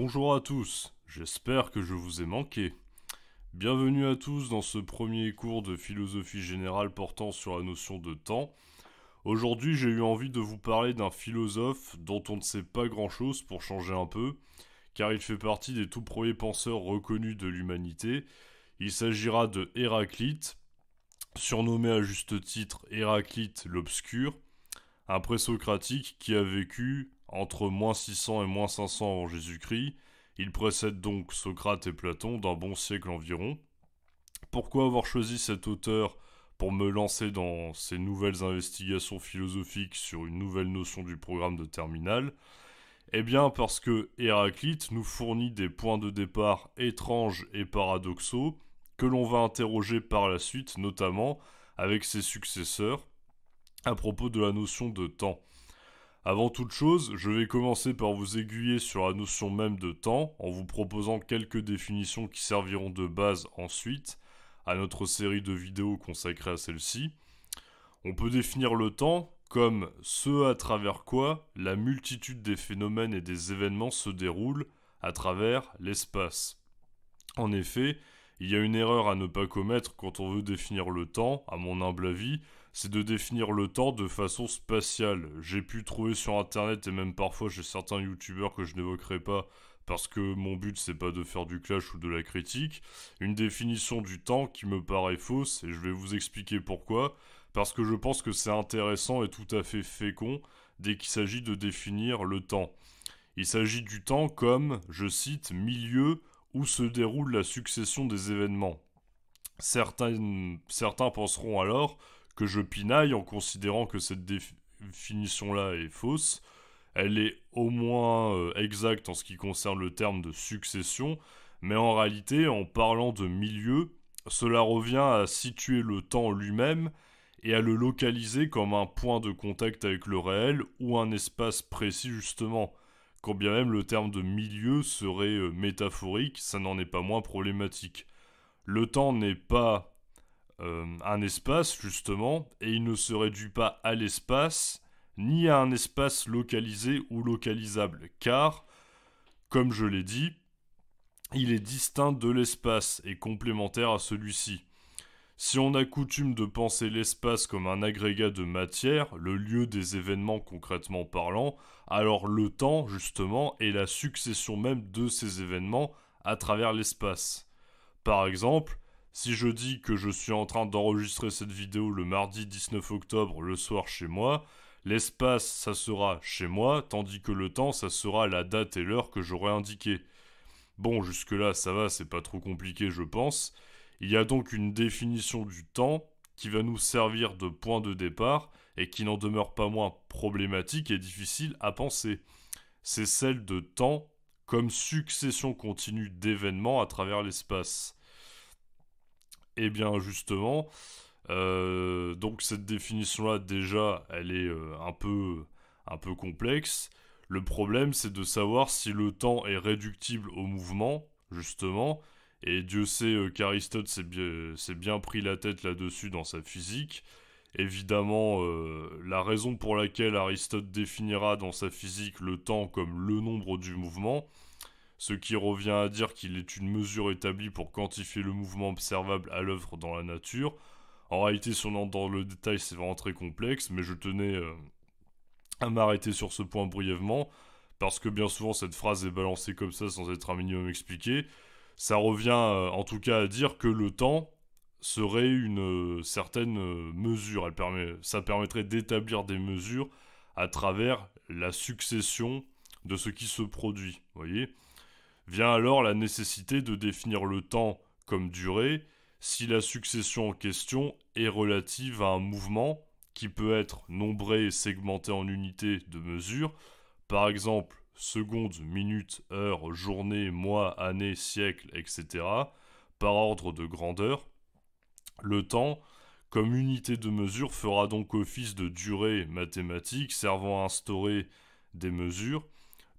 Bonjour à tous, j'espère que je vous ai manqué. Bienvenue à tous dans ce premier cours de philosophie générale portant sur la notion de temps. Aujourd'hui j'ai eu envie de vous parler d'un philosophe dont on ne sait pas grand-chose pour changer un peu, car il fait partie des tout premiers penseurs reconnus de l'humanité. Il s'agira de Héraclite, surnommé à juste titre Héraclite l'Obscur, un présocratique qui a vécu entre moins 600 et moins 500 avant Jésus-Christ. Il précède donc Socrate et Platon d'un bon siècle environ. Pourquoi avoir choisi cet auteur pour me lancer dans ces nouvelles investigations philosophiques sur une nouvelle notion du programme de terminale Eh bien parce que Héraclite nous fournit des points de départ étranges et paradoxaux que l'on va interroger par la suite, notamment avec ses successeurs, à propos de la notion de temps. Avant toute chose, je vais commencer par vous aiguiller sur la notion même de temps, en vous proposant quelques définitions qui serviront de base ensuite à notre série de vidéos consacrée à celle-ci. On peut définir le temps comme ce à travers quoi la multitude des phénomènes et des événements se déroulent à travers l'espace. En effet, il y a une erreur à ne pas commettre quand on veut définir le temps, à mon humble avis, c'est de définir le temps de façon spatiale. J'ai pu trouver sur internet et même parfois chez certains youtubeurs que je n'évoquerai pas parce que mon but c'est pas de faire du clash ou de la critique, une définition du temps qui me paraît fausse et je vais vous expliquer pourquoi, parce que je pense que c'est intéressant et tout à fait fécond dès qu'il s'agit de définir le temps. Il s'agit du temps comme, je cite, milieu où se déroule la succession des événements. Certains, certains penseront alors que je pinaille en considérant que cette définition-là est fausse. Elle est au moins euh, exacte en ce qui concerne le terme de succession, mais en réalité, en parlant de milieu, cela revient à situer le temps lui-même et à le localiser comme un point de contact avec le réel ou un espace précis justement. Quand bien même le terme de milieu serait euh, métaphorique, ça n'en est pas moins problématique. Le temps n'est pas euh, un espace, justement, et il ne se réduit pas à l'espace, ni à un espace localisé ou localisable, car, comme je l'ai dit, il est distinct de l'espace et complémentaire à celui-ci. Si on a coutume de penser l'espace comme un agrégat de matière, le lieu des événements concrètement parlant, alors le temps, justement, est la succession même de ces événements à travers l'espace. Par exemple, si je dis que je suis en train d'enregistrer cette vidéo le mardi 19 octobre le soir chez moi, l'espace ça sera chez moi, tandis que le temps ça sera la date et l'heure que j'aurai indiqué. Bon, jusque-là ça va, c'est pas trop compliqué je pense. Il y a donc une définition du temps qui va nous servir de point de départ et qui n'en demeure pas moins problématique et difficile à penser. C'est celle de temps comme succession continue d'événements à travers l'espace. Eh bien justement, euh, donc cette définition-là déjà, elle est euh, un, peu, complexe. Le problème, c'est de savoir si le temps est réductible au mouvement, justement. Et Dieu sait euh, qu'Aristote s'est bien, pris la tête là-dessus dans sa physique. Évidemment, la raison pour laquelle Aristote définira dans sa physique le temps comme le nombre du mouvement, ce qui revient à dire qu'il est une mesure établie pour quantifier le mouvement observable à l'œuvre dans la nature. En réalité, si on entre dans le détail, c'est vraiment très complexe, mais je tenais euh, à m'arrêter sur ce point brièvement, parce que bien souvent cette phrase est balancée comme ça sans être un minimum expliquée. Ça revient euh, en tout cas à dire que le temps serait une euh, certaine mesure. Ça permettrait d'établir des mesures à travers la succession de ce qui se produit. Voyez Vient alors la nécessité de définir le temps comme durée si la succession en question est relative à un mouvement qui peut être nombré et segmenté en unités de mesure, par exemple secondes, minutes, heures, journées, mois, années, siècles, etc., par ordre de grandeur. Le temps, comme unité de mesure, fera donc office de durée mathématique servant à instaurer des mesures,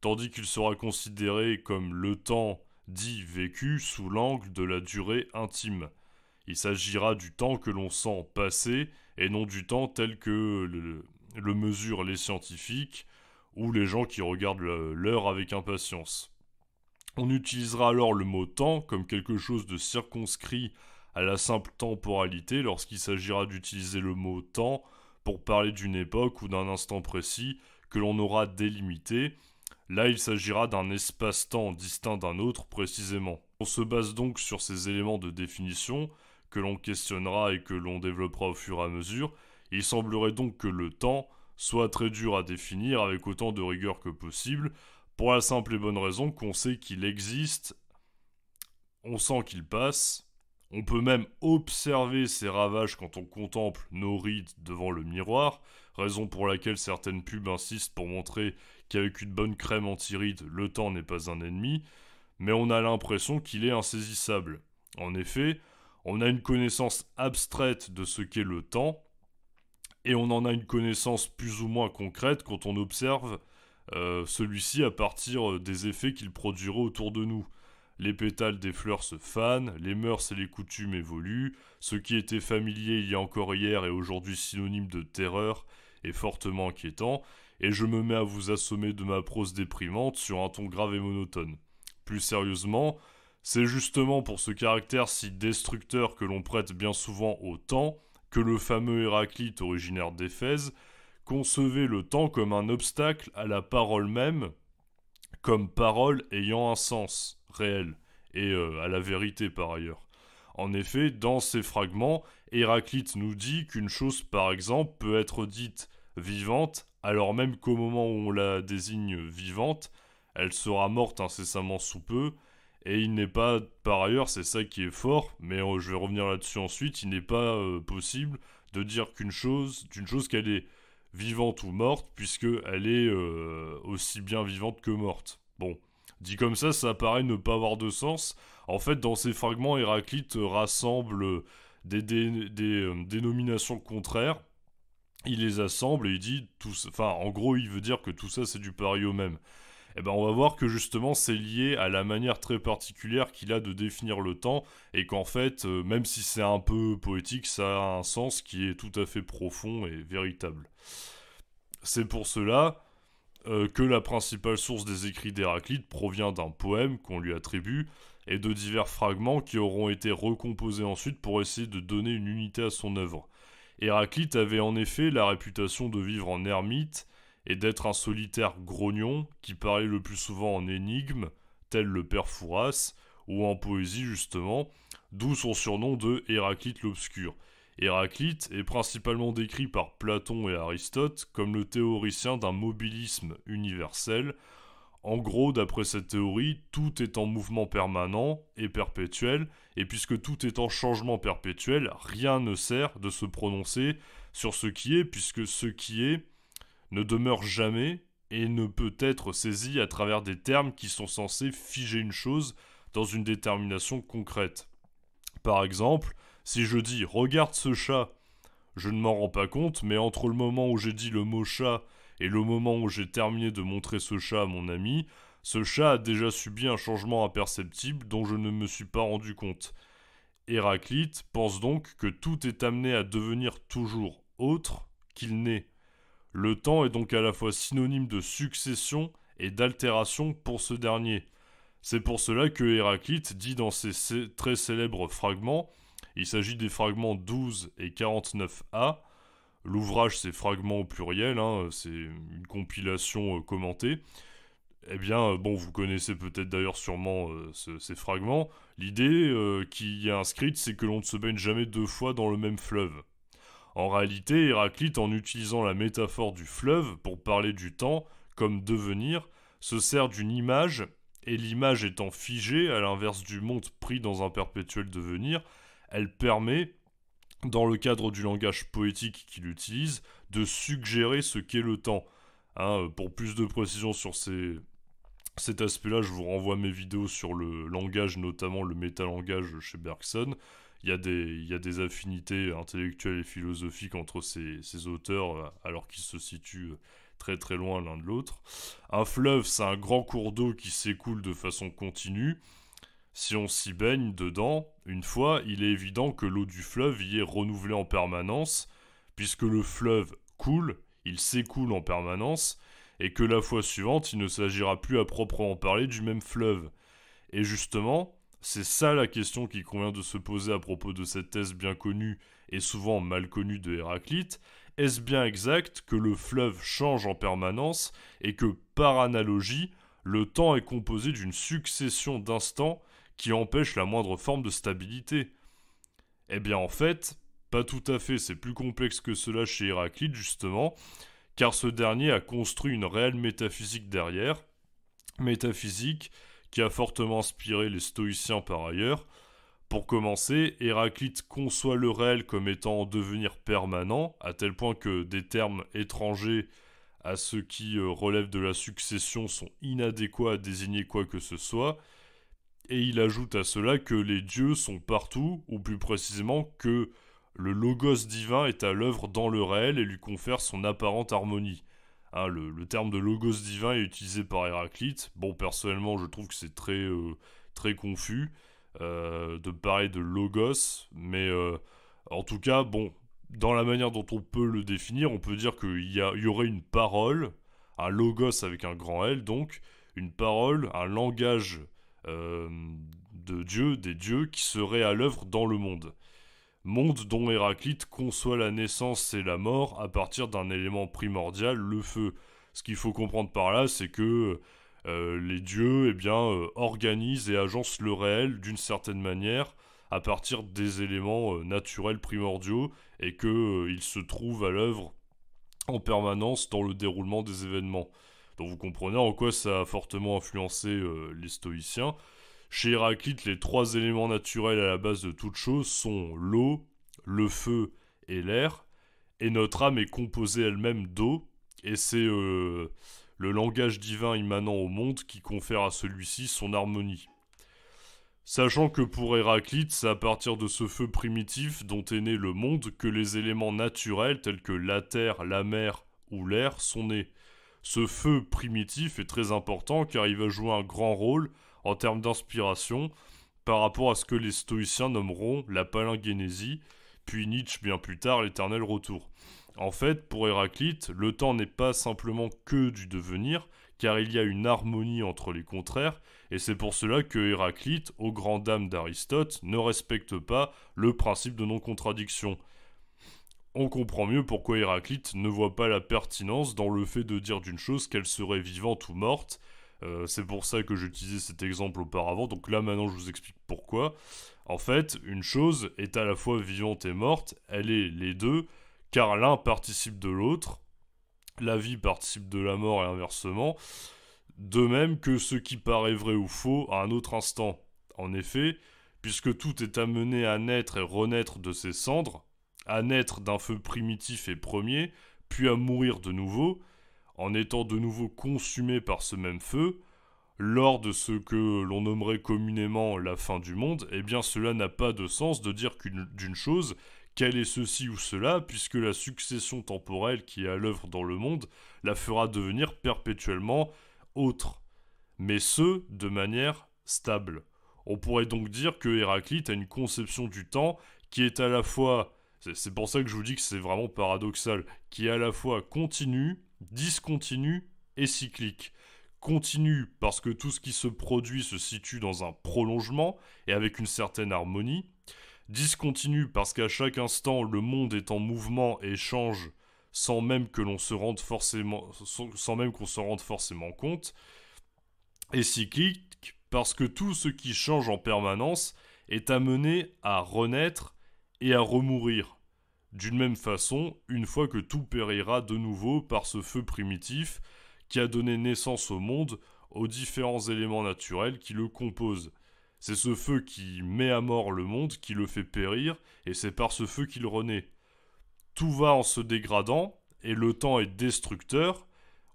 tandis qu'il sera considéré comme le temps dit vécu sous l'angle de la durée intime. Il s'agira du temps que l'on sent passer et non du temps tel que le, mesurent les scientifiques ou les gens qui regardent l'heure avec impatience. On utilisera alors le mot temps comme quelque chose de circonscrit à la simple temporalité lorsqu'il s'agira d'utiliser le mot temps pour parler d'une époque ou d'un instant précis que l'on aura délimité. Là, il s'agira d'un espace-temps distinct d'un autre précisément. On se base donc sur ces éléments de définition que l'on questionnera et que l'on développera au fur et à mesure. Il semblerait donc que le temps soit très dur à définir avec autant de rigueur que possible, pour la simple et bonne raison qu'on sait qu'il existe, on sent qu'il passe, on peut même observer ces ravages quand on contemple nos rides devant le miroir, raison pour laquelle certaines pubs insistent pour montrer qu'avec une bonne crème anti-rides, le temps n'est pas un ennemi, mais on a l'impression qu'il est insaisissable. En effet, on a une connaissance abstraite de ce qu'est le temps, et on en a une connaissance plus ou moins concrète quand on observe euh, celui-ci à partir des effets qu'il produirait autour de nous. Les pétales des fleurs se fanent, les mœurs et les coutumes évoluent, ce qui était familier il y a encore hier est aujourd'hui synonyme de terreur et fortement inquiétant, et je me mets à vous assommer de ma prose déprimante sur un ton grave et monotone. Plus sérieusement, c'est justement pour ce caractère si destructeur que l'on prête bien souvent au temps que le fameux Héraclite originaire d'Éphèse concevait le temps comme un obstacle à la parole même, comme parole ayant un sens réel et euh, à la vérité par ailleurs. En effet, dans ces fragments, Héraclite nous dit qu'une chose, par exemple, peut être dite vivante, alors même qu'au moment où on la désigne vivante, elle sera morte incessamment sous peu, et il n'est pas, par ailleurs, c'est ça qui est fort, mais euh, je vais revenir là-dessus ensuite, il n'est pas euh, possible de dire qu'une chose, d'une chose qu'elle est vivante ou morte, puisque elle est aussi bien vivante que morte. Bon, Dit comme ça, ça paraît ne pas avoir de sens. En fait, dans ces fragments, Héraclite rassemble des, euh, dénominations contraires. Il les assemble et il dit tout Enfin, en gros, il veut dire que tout ça, c'est du pareil au même. Eh ben, on va voir que justement, c'est lié à la manière très particulière qu'il a de définir le temps et qu'en fait, euh, même si c'est un peu poétique, ça a un sens qui est tout à fait profond et véritable. C'est pour cela euh, que la principale source des écrits d'Héraclite provient d'un poème qu'on lui attribue et de divers fragments qui auront été recomposés ensuite pour essayer de donner une unité à son œuvre. Héraclite avait en effet la réputation de vivre en ermite et d'être un solitaire grognon qui parlait le plus souvent en énigmes, tel le père Fouras, ou en poésie justement, d'où son surnom de Héraclite l'Obscur. Héraclite est principalement décrit par Platon et Aristote comme le théoricien d'un mobilisme universel. En gros, d'après cette théorie, tout est en mouvement permanent et perpétuel, et puisque tout est en changement perpétuel, rien ne sert de se prononcer sur ce qui est, puisque ce qui est ne demeure jamais et ne peut être saisi à travers des termes qui sont censés figer une chose dans une détermination concrète. Par exemple, si je dis regarde ce chat, je ne m'en rends pas compte, mais entre le moment où j'ai dit le mot chat et le moment où j'ai terminé de montrer ce chat à mon ami, ce chat a déjà subi un changement imperceptible dont je ne me suis pas rendu compte. Héraclite pense donc que tout est amené à devenir toujours autre qu'il n'est. Le temps est donc à la fois synonyme de succession et d'altération pour ce dernier. C'est pour cela que Héraclite dit dans ses très célèbres fragments il s'agit des fragments 12 et 49A. L'ouvrage, c'est fragments au pluriel, hein, c'est une compilation euh, commentée. Eh bien, euh, bon, vous connaissez peut-être d'ailleurs sûrement euh, ces fragments. L'idée qui y est inscrite, c'est que l'on ne se baigne jamais deux fois dans le même fleuve. En réalité, Héraclite, en utilisant la métaphore du fleuve pour parler du temps comme devenir, se sert d'une image, et l'image étant figée, à l'inverse du monde pris dans un perpétuel devenir, elle permet, dans le cadre du langage poétique qu'il utilise, de suggérer ce qu'est le temps. Hein, pour plus de précision sur cet aspect-là, je vous renvoie mes vidéos sur le langage, notamment le métalangage chez Bergson. Il y, a des, affinités intellectuelles et philosophiques entre ces, ces auteurs, alors qu'ils se situent très très loin l'un de l'autre. Un fleuve, c'est un grand cours d'eau qui s'écoule de façon continue. Si on s'y baigne dedans, une fois, il est évident que l'eau du fleuve y est renouvelée en permanence, puisque le fleuve coule, il s'écoule en permanence, et que la fois suivante, il ne s'agira plus à proprement parler du même fleuve. Et justement, c'est ça la question qui convient de se poser à propos de cette thèse bien connue et souvent mal connue de Héraclite. Est-ce bien exact que le fleuve change en permanence et que, par analogie, le temps est composé d'une succession d'instants qui empêchent la moindre forme de stabilité. Eh bien en fait, pas tout à fait, c'est plus complexe que cela chez Héraclite justement, car ce dernier a construit une réelle métaphysique derrière, métaphysique qui a fortement inspiré les stoïciens par ailleurs. Pour commencer, Héraclite conçoit le réel comme étant en devenir permanent, à tel point que des termes étrangers à ceux qui euh, relèvent de la succession sont inadéquats à désigner quoi que ce soit, et il ajoute à cela que les dieux sont partout, ou plus précisément que le logos divin est à l'œuvre dans le réel et lui confère son apparente harmonie. Hein, le, terme de logos divin est utilisé par Héraclite. Bon, personnellement, je trouve que c'est très, euh, très confus euh, de parler de logos, mais euh, en tout cas, bon, dans la manière dont on peut le définir, on peut dire qu'il y aurait une parole, un logos avec un grand L, donc une parole, un langage de Dieu, des dieux, qui serait à l'œuvre dans le monde monde dont Héraclite conçoit la naissance et la mort à partir d'un élément primordial, le feu. Ce qu'il faut comprendre par là, c'est que euh, les dieux eh euh, organisent et agencent le réel d'une certaine manière à partir des éléments euh, naturels primordiaux et qu'ils se trouvent à l'œuvre en permanence dans le déroulement des événements. Donc vous comprenez en quoi ça a fortement influencé les stoïciens. Chez Héraclite, les trois éléments naturels à la base de toute chose sont l'eau, le feu et l'air, et notre âme est composée elle-même d'eau, et c'est euh, le langage divin immanent au monde qui confère à celui-ci son harmonie. Sachant que pour Héraclite, c'est à partir de ce feu primitif dont est né le monde que les éléments naturels tels que la terre, la mer ou l'air sont nés. Ce feu primitif est très important car il va jouer un grand rôle en termes d'inspiration par rapport à ce que les stoïciens nommeront la palingénésie, puis Nietzsche bien plus tard l'éternel retour. En fait, pour Héraclite, le temps n'est pas simplement que du devenir, car il y a une harmonie entre les contraires, et c'est pour cela que Héraclite, aux grandes dames d'Aristote, ne respecte pas le principe de non-contradiction. On comprend mieux pourquoi Héraclite ne voit pas la pertinence dans le fait de dire d'une chose qu'elle serait vivante ou morte, euh, c'est pour ça que j'utilisais cet exemple auparavant. Donc là maintenant je vous explique pourquoi. En fait, une chose est à la fois vivante et morte, elle est les deux, car l'un participe de l'autre, la vie participe de la mort et inversement, de même que ce qui paraît vrai ou faux à un autre instant. En effet, puisque tout est amené à naître et renaître de ses cendres, à naître d'un feu primitif et premier, puis à mourir de nouveau, en étant de nouveau consumé par ce même feu, lors de ce que l'on nommerait communément la fin du monde, eh bien cela n'a pas de sens de dire d'une chose qu'elle est ceci ou cela, puisque la succession temporelle qui est à l'œuvre dans le monde la fera devenir perpétuellement autre, mais ce de manière stable. On pourrait donc dire que Héraclite a une conception du temps qui est à la fois, c'est pour ça que je vous dis que c'est vraiment paradoxal, qui est à la fois continue discontinu et cyclique. Continu parce que tout ce qui se produit se situe dans un prolongement et avec une certaine harmonie. Discontinu parce qu'à chaque instant le monde est en mouvement et change sans même que l'on se rende forcément sans même qu'on se rende forcément compte. Et cyclique parce que tout ce qui change en permanence est amené à renaître et à remourir. D'une même façon, une fois que tout périra de nouveau par ce feu primitif qui a donné naissance au monde aux différents éléments naturels qui le composent. C'est ce feu qui met à mort le monde, qui le fait périr, et c'est par ce feu qu'il renaît. Tout va en se dégradant, et le temps est destructeur,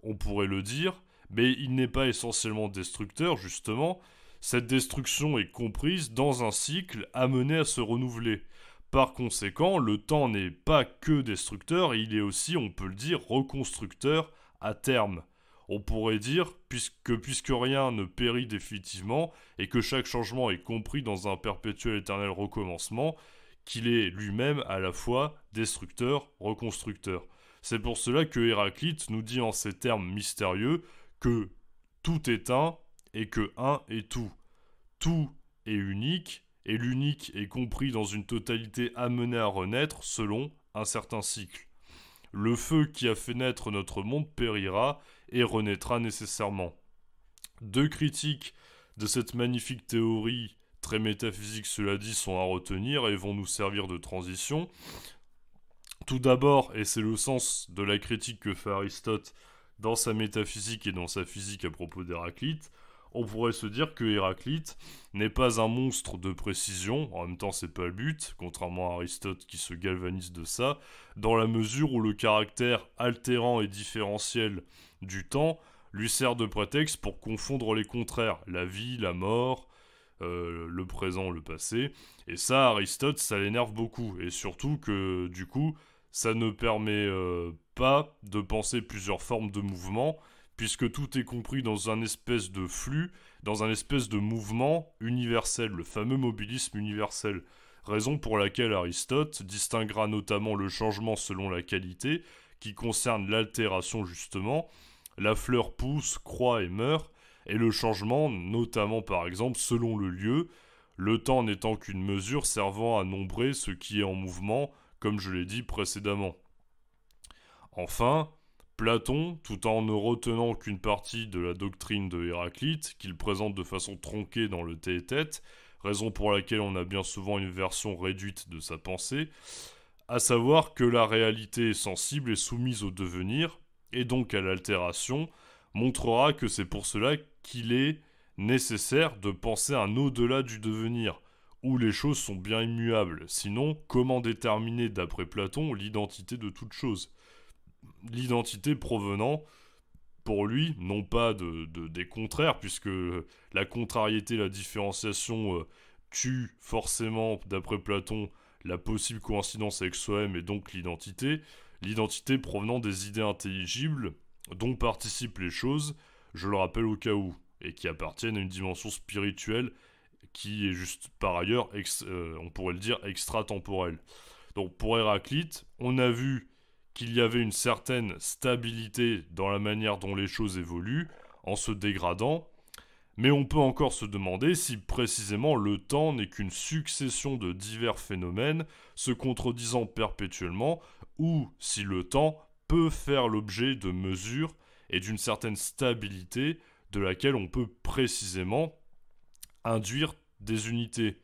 on pourrait le dire, mais il n'est pas essentiellement destructeur, justement. Cette destruction est comprise dans un cycle amené à se renouveler. Par conséquent, le temps n'est pas que destructeur, il est aussi, on peut le dire, reconstructeur à terme. On pourrait dire, puisque, puisque rien ne périt définitivement, et que chaque changement est compris dans un perpétuel éternel recommencement, qu'il est lui-même à la fois destructeur, reconstructeur. C'est pour cela que Héraclite nous dit en ces termes mystérieux que tout est un et que un est tout. tout est unique, et l'unique est compris dans une totalité amenée à renaître selon un certain cycle. Le feu qui a fait naître notre monde périra et renaîtra nécessairement. Deux critiques de cette magnifique théorie, très métaphysique cela dit, sont à retenir et vont nous servir de transition. Tout d'abord, et c'est le sens de la critique que fait Aristote dans sa métaphysique et dans sa physique à propos d'Héraclite, on pourrait se dire que Héraclite n'est pas un monstre de précision, en même temps c'est pas le but, contrairement à Aristote qui se galvanise de ça, dans la mesure où le caractère altérant et différentiel du temps lui sert de prétexte pour confondre les contraires, la vie, la mort, euh, le présent, le passé, et ça Aristote ça l'énerve beaucoup, et surtout que du coup ça ne permet euh, pas de penser plusieurs formes de mouvement, puisque tout est compris dans un espèce de flux, dans un espèce de mouvement universel, le fameux mobilisme universel. Raison pour laquelle Aristote distinguera notamment le changement selon la qualité, qui concerne l'altération justement, la fleur pousse, croît et meurt, et le changement, notamment par exemple selon le lieu, le temps n'étant qu'une mesure servant à nombrer ce qui est en mouvement, comme je l'ai dit précédemment. Enfin, Platon, tout en ne retenant qu'une partie de la doctrine de Héraclite, qu'il présente de façon tronquée dans le Théétète, raison pour laquelle on a bien souvent une version réduite de sa pensée, à savoir que la réalité sensible est soumise au devenir, et donc à l'altération, montrera que c'est pour cela qu'il est nécessaire de penser un au-delà du devenir, où les choses sont bien immuables. Sinon, comment déterminer, d'après Platon, l'identité de toute chose? L'identité provenant pour lui, non pas de, des contraires, puisque la contrariété, la différenciation euh, tue forcément, d'après Platon, la possible coïncidence avec soi-même et donc l'identité, l'identité provenant des idées intelligibles dont participent les choses, je le rappelle au cas où, et qui appartiennent à une dimension spirituelle qui est juste par ailleurs, euh, on pourrait le dire, extratemporelle. Donc pour Héraclite, on a vu qu'il y avait une certaine stabilité dans la manière dont les choses évoluent, en se dégradant, mais on peut encore se demander si précisément le temps n'est qu'une succession de divers phénomènes se contredisant perpétuellement, ou si le temps peut faire l'objet de mesures et d'une certaine stabilité de laquelle on peut précisément induire des unités.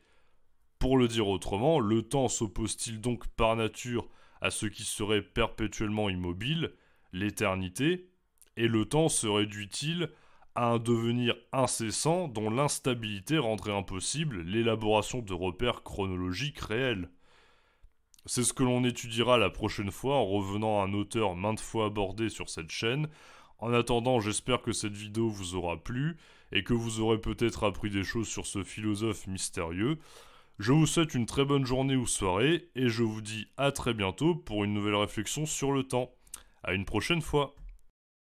Pour le dire autrement, le temps s'oppose-t-il donc par nature à ce qui serait perpétuellement immobile, l'éternité, et le temps se réduit-il à un devenir incessant dont l'instabilité rendrait impossible l'élaboration de repères chronologiques réels. C'est ce que l'on étudiera la prochaine fois en revenant à un auteur maintes fois abordé sur cette chaîne. En attendant, j'espère que cette vidéo vous aura plu et que vous aurez peut-être appris des choses sur ce philosophe mystérieux. Je vous souhaite une très bonne journée ou soirée et je vous dis à très bientôt pour une nouvelle réflexion sur le temps. À une prochaine fois.